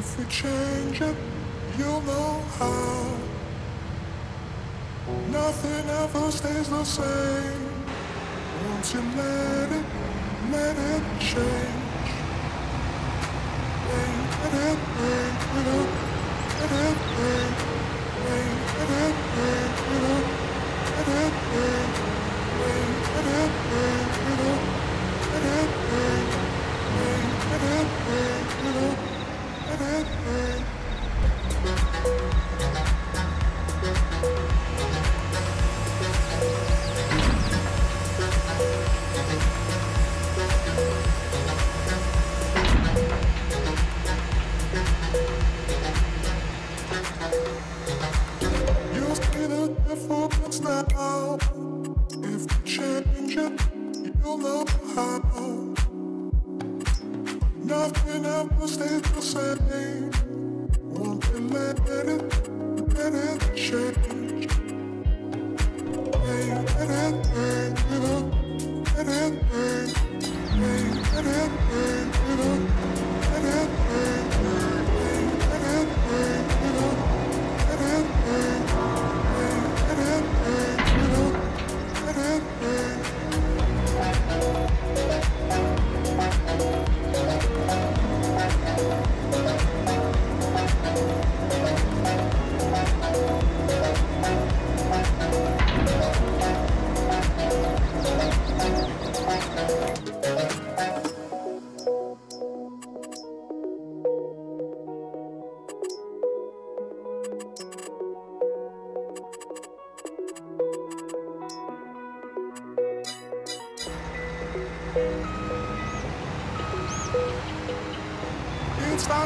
If we change it, you'll know how. Nothing ever stays the same. Once you let it, let it change. It, it, it, let it.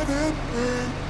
Ba-dum-ba.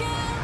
again.